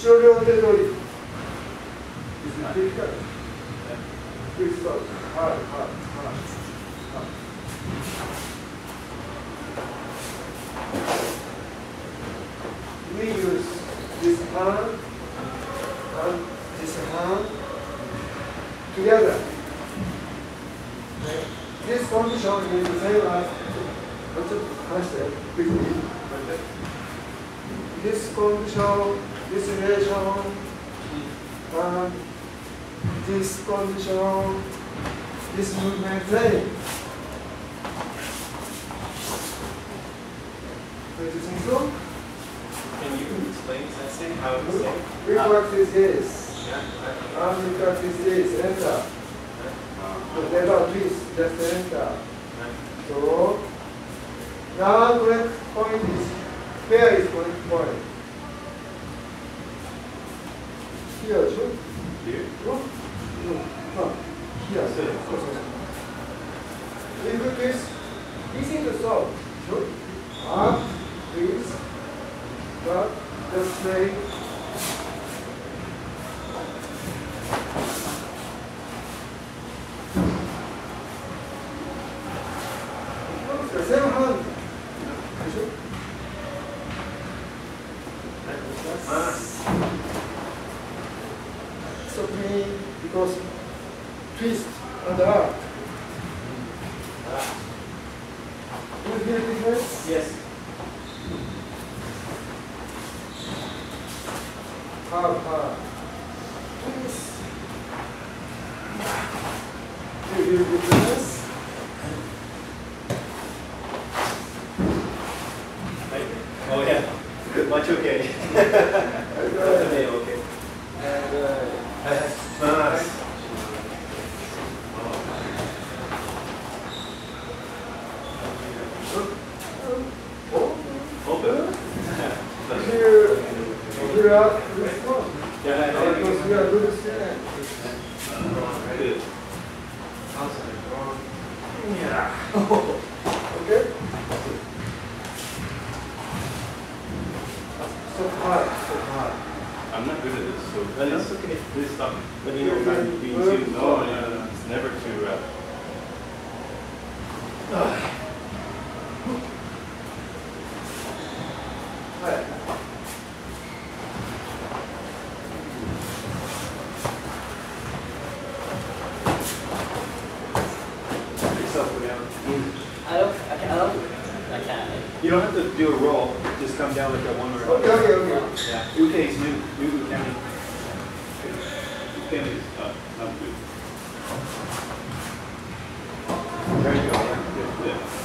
Children We use this hand and this hand together. This condition is the same as what's it? This condition this and um, this condition, this movement same. Don't you think so? Can you explain sensei how it's saying? We ah. practice this, Yeah. and we practice this, enter. So never twist, just enter. So, now correct point is, where is correct point? Here, should? Here? No? No, no, here. So, If you twist, easy to solve. Should? Up, twist, but just play. It's the same hand. Should? So me because twist and the arc. Do you feel the difference? Yes. Hard, hard. Twist. Do you feel the difference? Oh yeah. Much okay. And, uh, Okay, okay. and, uh, Nice. oh, Open. here, here are this one. Yeah, Because we are good students. Good. Yeah. Okay? So hard, so hard. I'm not good at this, so Well, okay. please. Let me know being too, no, no, no, it's never 10 is not good. There you go. Yeah. yeah.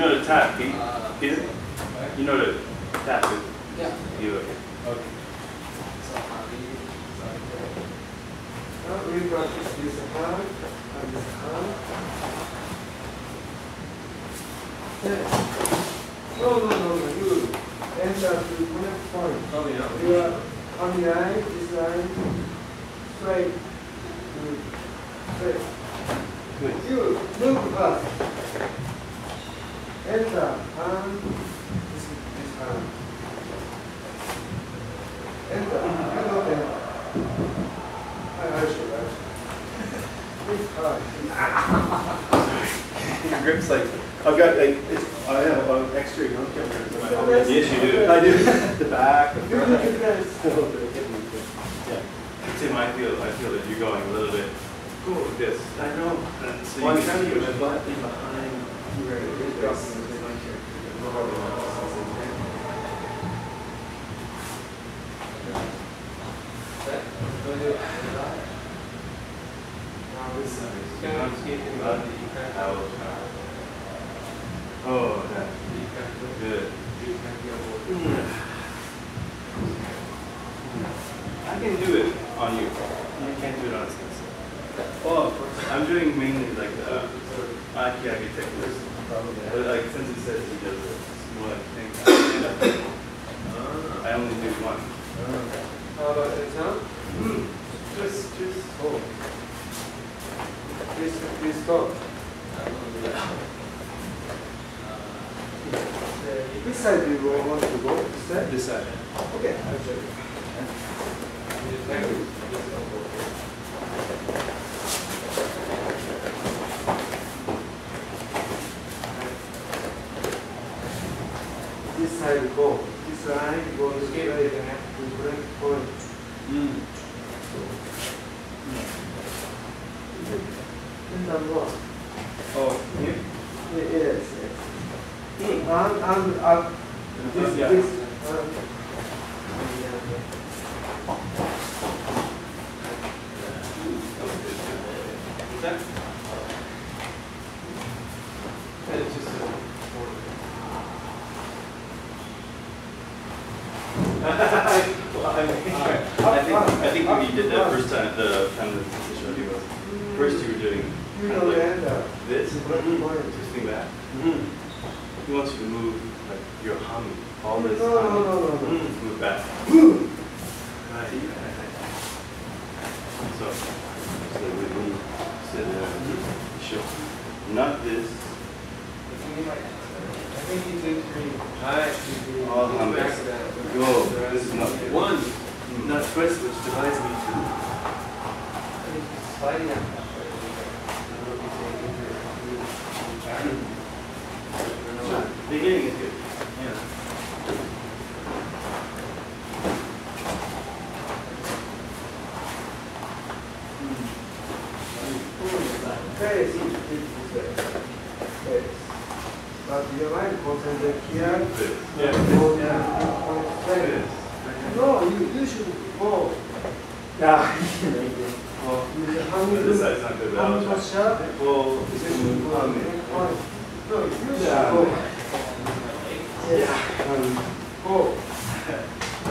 Know the tap, Pete, Peter? You know the tap, is- Yeah. you, okay. Okay. Now we practice this hand and this hand. Yeah. No, no, no, no, you enter to connect point. Oh, yeah. You are on the line, this line, straight, good, straight. Good. You move fast. Enter hand, this, this hand. Enter, you don't enter. I, I should, I should. It's hard. Your grip's like, I've got like, it's, I have an extra young grip in my home. Yes, you do. I do. The back, the You front. look at this. Yeah. Tim, I feel, I feel that you're going a little bit, go with this. I know. And so Well, you I'm trying to can get my butt in behind where it is. Now this side. Out. Oh, that, good. on you. You can't do it on. Well, I'm doing mainly like uh, IT. But like since it says he does it, it's more like thing. I only do one. How about exam? Hmm. Just, just. Oh. This, this top. Which side do you want to go? This side? This side. Okay, I'll show you. Thank you. This side go, this line goes straight to break point. Mm. And one. Oh, here? Yes, yes. And, and, and this, Yeah. this, um, Is that? It's just a Well, I I think, I think when you did that first time, the kind of the showed you was, first you were doing you kind of know like the end. this, Break point. twisting back. Mhm. He wants you to move like you're humming, all this No, no, no, no, no. Mm, Move back. Right. So, so we move, sit there, show. Not this, I think he did three. I actually did. all humming. Back to that. Go, this is not One, not twist, which divides me two. I think he's sliding out. Beginning is good.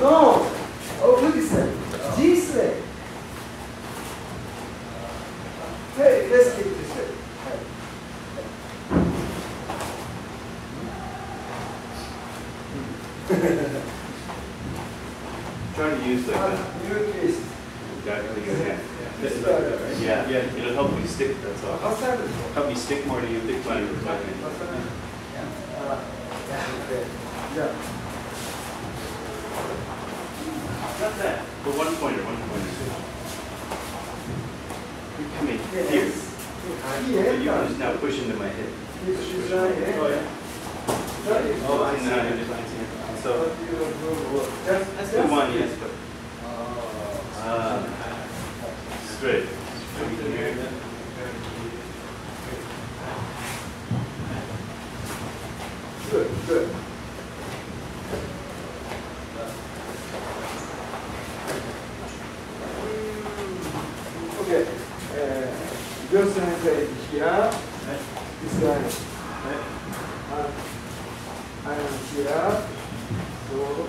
No, Not that, but one pointer, one pointer. You come in here, Yes. but Here, you can just now push into my head. This is right here. Oh, yeah. That is- Oh, I see, I just, so, What you do, just- that's just- the one, yes, but, ah, straight. Straight here. Good, good. Okay, uh, just say this I am here, so.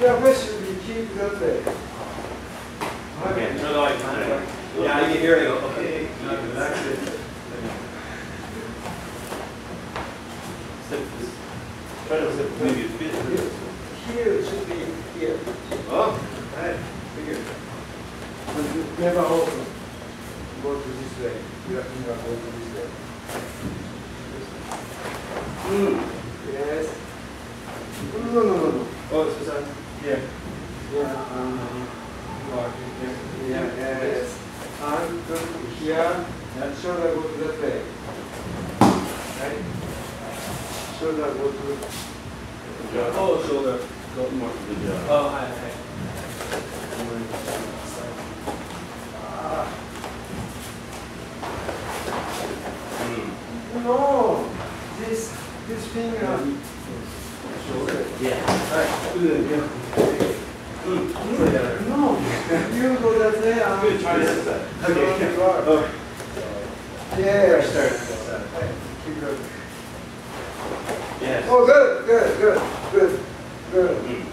Yeah, where should we keep that way? Okay, like, Yeah, I can hear you. That's it. Step this. Try to step maybe a bit. Here it should be here. Oh, right, figure. But you never open. Go to this way. You have to go to this way. Hmm. Yes. No, no, no, no. Oh, it's on. Yeah. Yeah, um, yeah, yes. And go to here. And shoulder go to that way. Right? Shoulder go to. Oh, shoulder. Go more to the job. Oh, hi, hi. No. This this finger. Shoulder. Yeah. No. You go that way. and- Good, try this side. Okay. Oh. Yes. start. Keep. Yes. Oh, good, good, good, good, good. Mm.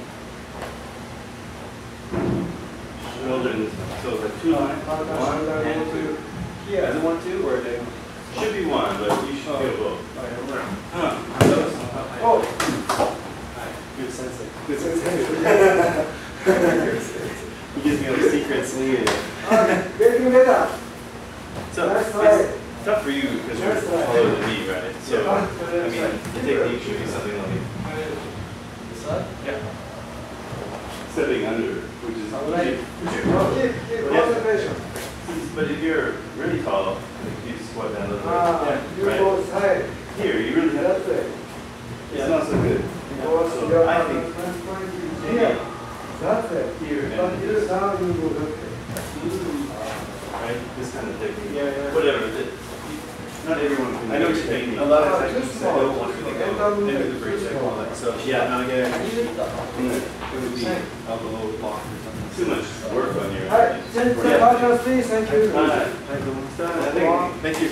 Shoulder this one. So the two line, one and two. Yeah, it one, two, or they? Should be one, but you should go both. Huh. Oh, Good sense. good sense. He gives me all the secrets. Getting better. So it's tough for you because you're right. follow the lead, right? So, I mean, the technique should be something like This side? yeah. stepping under, which is. Keep, keep concentration. But if you're really tall, like you squat down a little Ah, you right? go. Here, you really have it. It's not so good. Because So I think maybe here. That's it. here But here now you go that way. right? This kind of technique. Yeah, yeah. Whatever. It- Not everyone can. I know do what you mean. technique. A lot of too times I don't want to Enter go into the bridge too like small. all that. So Yeah. now again, Usually the Mm. it would be elbow lock or something. Too much work on your. Hi, change the please. Thank you. Alright. I thank you.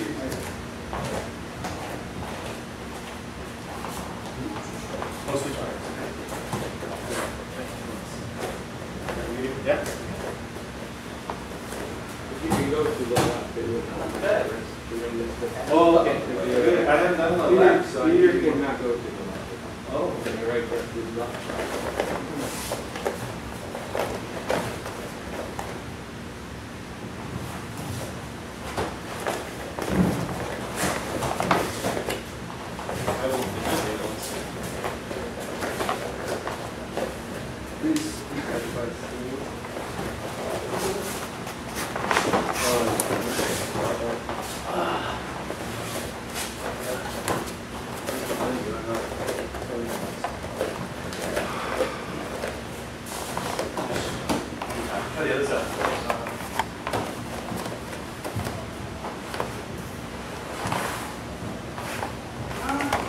Oh, switch Yeah. If you can go to the left, it would help. Yeah. Oh, okay. I haven't done a lap, so I Peter need to cannot go to the left. Oh. And you're right there, there's left. I will finish it once. Please. Try the other side. Not bad, not bad, not bad.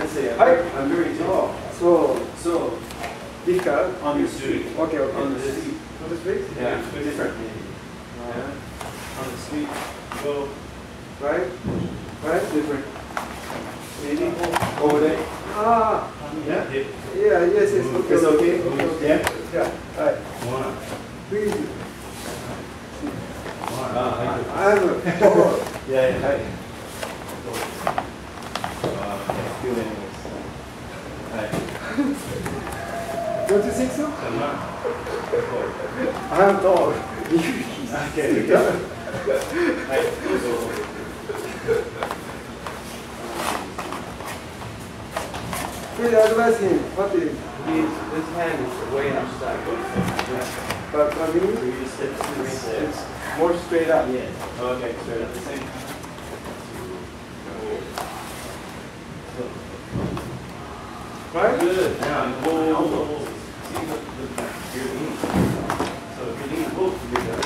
Sensei, I'm very- I'm very tall. So, So, difficult. on the street. Okay, okay. On the street. On the street? Yeah, different maybe. Yeah. On the street. Go. Right? Right? Different. Maybe. Over there. Ah, Yeah. Yeah, yes, yes. Okay, It's okay? okay, okay. Yeah? Yeah, right. One. Please. One. Ah, you. I'm tall. Yeah, yeah. Hi. Uh, anyways. Hi. Don't you think so? Come on. I'm tall. Okay. Hi. Please advise him. What is? He's, his hand is way outside. But I mean, So you just sit it's, it's more straight up. Yeah. Okay, straight up the same. Right? Good. Now, and hold, hold, hold. See the, the back. You're leaning. So if you're leaning, hold, you're down.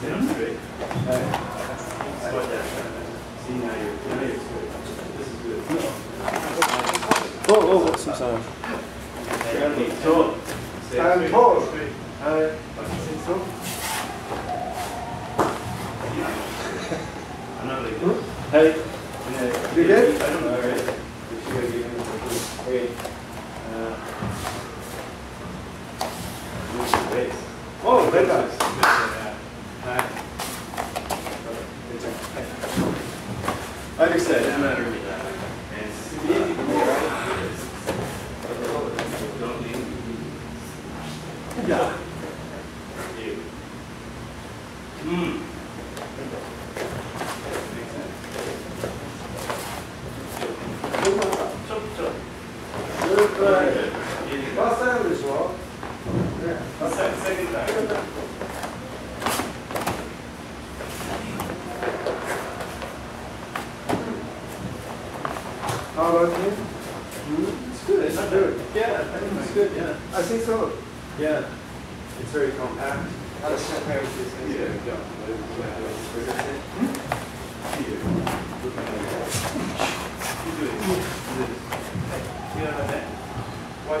Sit up straight. Squat down. See, now you're, now you're straight. This is good. Oh, oh, some sound. You're on the toe. Stay I'm straight, tall. straight. I don't think so. I'm not like this. Hey. Yeah. You good? I don't know. Alright. Okay. Uh, Move your waist. Oh, better. Hi. I said, not It's lean. Yeah. Hmm.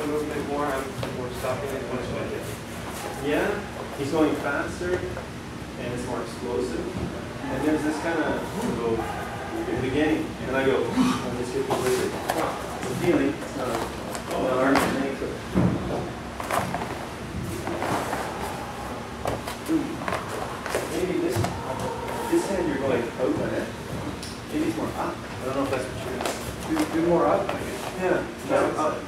More, I'm more stopping. Yeah, he's going faster and it's more explosive. And there's this kind of in the beginning, and I go, and this hit completely. It's feeling, it's not a, not art thing. Maybe this, this hand you're going out on it. Maybe it's more up. I don't know if that's what you're. Do, do more up. Yeah, no, up.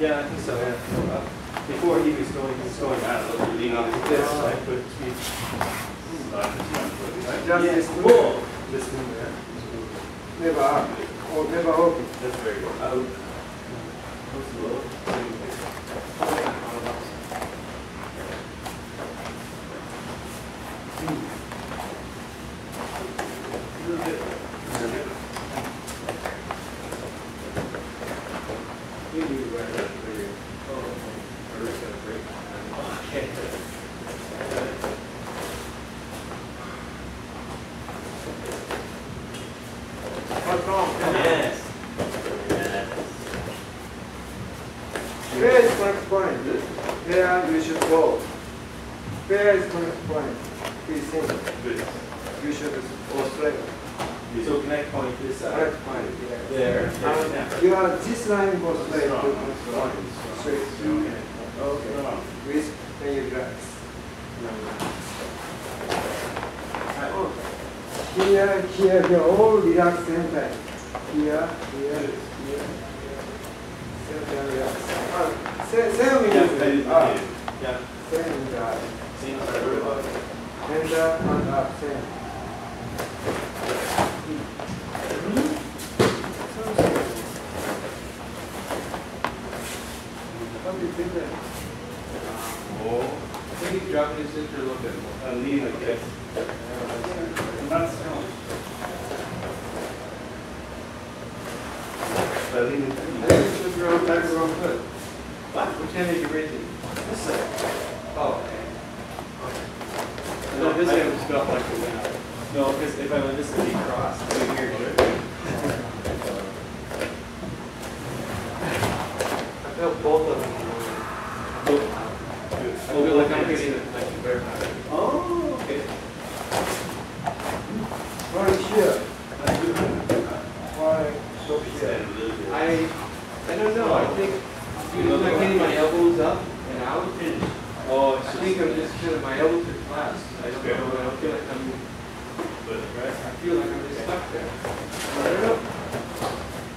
Yeah, I think so, yeah. Up. Before he was going, he was going out, leaning like this, I put Yeah, this cool. This move, yeah. Never up. Or oh, never open. That's very good. Out. Go slow. Little bit. You need to write that for you. Oh, or it's gonna break. Okay. What's wrong? Yes. Where is connect point? There you should go. Where is connect point? Please think. Good. You should go straight. So connect point this side. Connect point. Yeah. There. And you are this line goes straight to connect point. Straight. Okay. Okay. With when you relax. Here, here, you all relax same time. Here, here, here. Same time relax. Ah, same, same with ah, Yeah. same that. Same as everybody. And uh, and up, same. How do you think that? Oh. I think he's dropping his center a little bit more. I'm leaning like this. Not strong. But leaning. I think it's just wrong, that's wrong foot. What? Which hand are you raising? This side. Oh, okay. No, this hand was felt like went out. No, because if I went this way, cross. So here. I felt both of them. I feel like I'm getting it like. Oh, okay. Why here? Why stop here? I, I don't know, I think, you know, like getting my elbows up out. Oh, I think I'm just kind of, my are clasped. I don't know, I don't feel like I'm, I feel like I'm just stuck there. I don't know.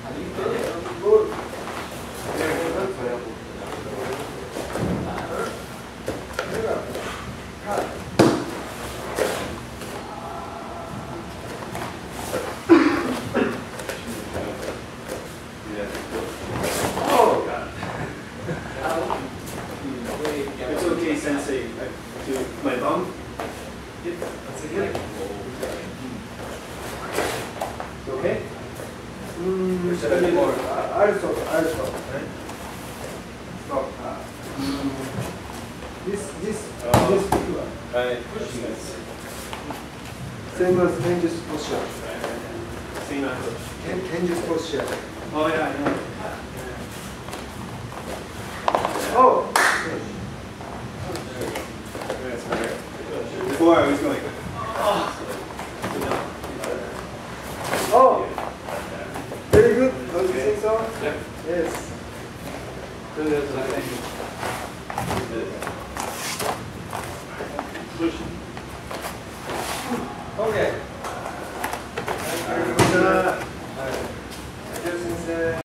How do you feel it? Good. Yeah, that's my elbow. Yeah. Cut. Oh, God. It's okay, Sensei. I- To my bum? Yep. That's it. It's okay? Mm, Or should I do more? I- I'll stop, I'll stop. Right? Stop. Ah. This, this, Oh. this particular. Right. This. Same as hinges posture. Same approach. Hin- Hinges posture. Oh, yeah, I know. Oh! Before I was going.